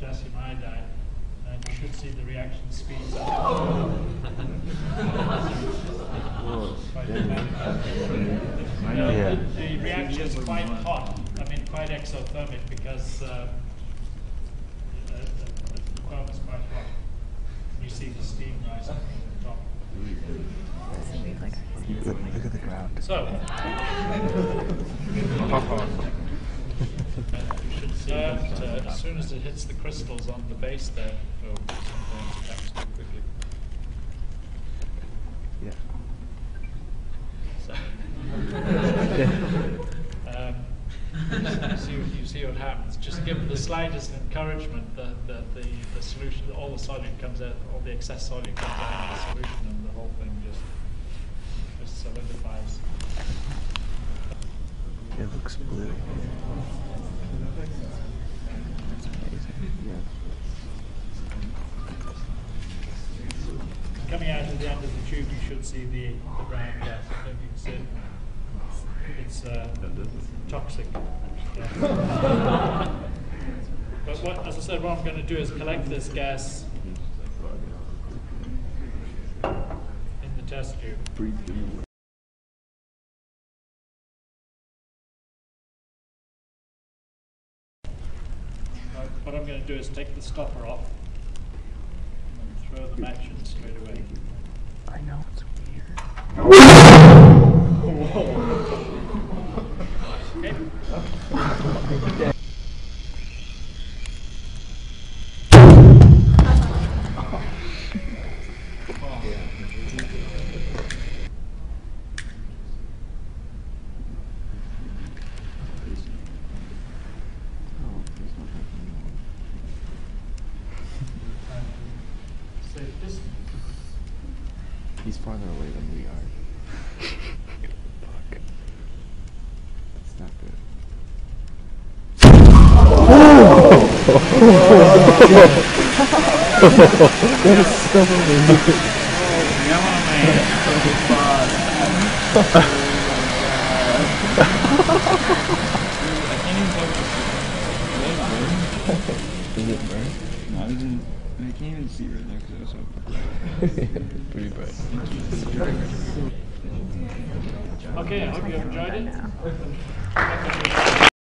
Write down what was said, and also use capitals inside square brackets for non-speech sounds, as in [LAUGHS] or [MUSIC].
potassium iodide, and you should see the reaction speeds up. Quite know. Yeah. The reaction is quite hot, I mean, quite exothermic because uh, the, the, the foam is quite hot. You see the steam rising from the top. Look, look at the ground. So. You should see that uh, as soon as it hits the crystals on the base there, oh, sometimes it happens too quickly. Yeah. So. [LAUGHS] um, you, see, what- you see what happens. Just give the slightest encouragement that, that the, the solution, all the solid comes out, all the excess solid comes out of the solution, and the whole thing just just solidifies. It looks blue. Coming out of the end of the tube, you should see the, the brown gas. Don't you can. It's uh, toxic. But what, as I said, what I'm going to do is collect this gas in the test tube. What I'm going to do is take the stopper off and throw the match in straight away. I know it's weird. [LAUGHS] Okay. [LAUGHS] Safe distance. He's farther away than we are. Fuck. That's not good. That is so amazing. [LAUGHS] Oh, Is it burnt? No, I didn't. I can't even see right there because it was so bright. [LAUGHS] Pretty bright. Okay, I hope you enjoyed it.